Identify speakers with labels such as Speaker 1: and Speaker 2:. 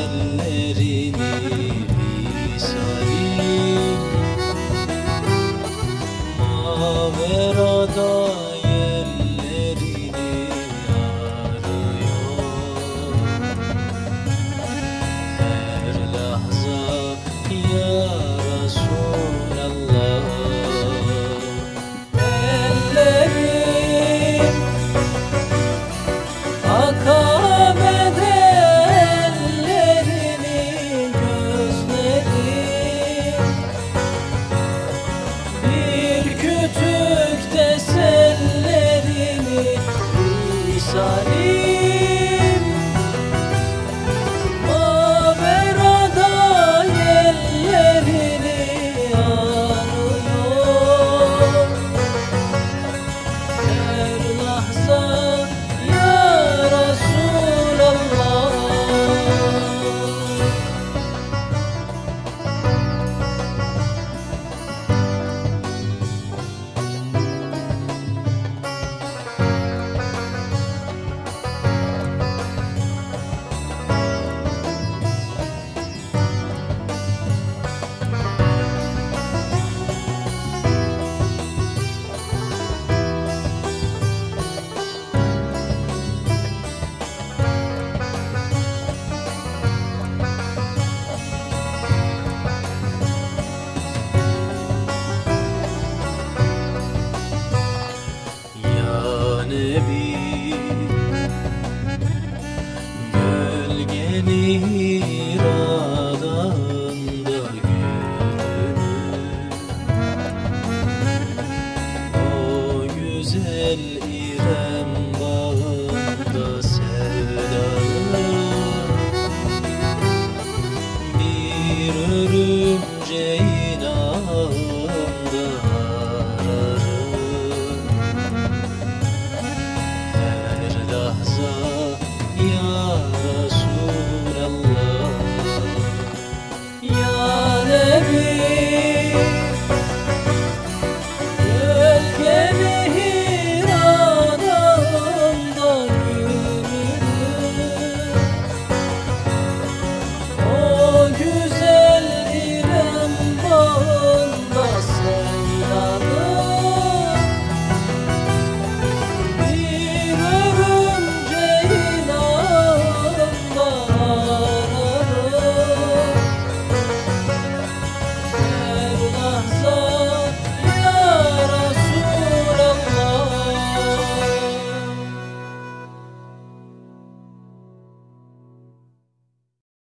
Speaker 1: Suddenly living.